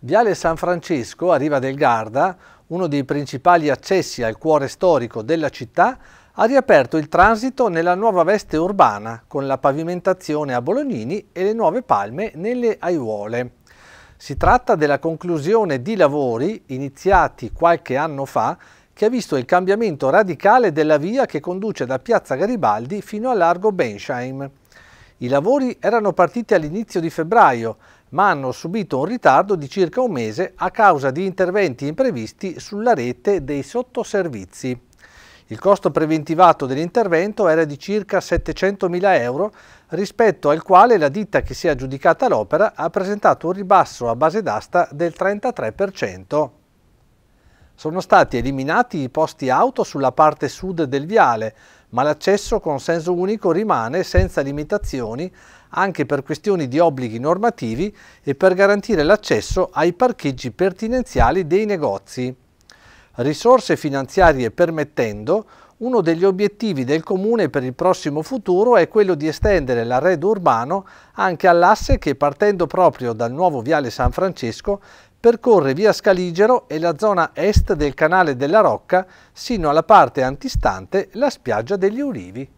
Viale San Francesco, a Riva del Garda, uno dei principali accessi al cuore storico della città, ha riaperto il transito nella nuova veste urbana, con la pavimentazione a Bolognini e le nuove palme nelle aiuole. Si tratta della conclusione di lavori iniziati qualche anno fa che ha visto il cambiamento radicale della via che conduce da Piazza Garibaldi fino a Largo Bensheim. I lavori erano partiti all'inizio di febbraio, ma hanno subito un ritardo di circa un mese a causa di interventi imprevisti sulla rete dei sottoservizi. Il costo preventivato dell'intervento era di circa 700.000 euro, rispetto al quale la ditta che si è aggiudicata l'opera ha presentato un ribasso a base d'asta del 33%. Sono stati eliminati i posti auto sulla parte sud del viale, ma l'accesso con senso unico rimane senza limitazioni anche per questioni di obblighi normativi e per garantire l'accesso ai parcheggi pertinenziali dei negozi. Risorse finanziarie permettendo, uno degli obiettivi del Comune per il prossimo futuro è quello di estendere l'arredo urbano anche all'asse che partendo proprio dal nuovo Viale San Francesco percorre via Scaligero e la zona est del canale della Rocca sino alla parte antistante la spiaggia degli Ulivi.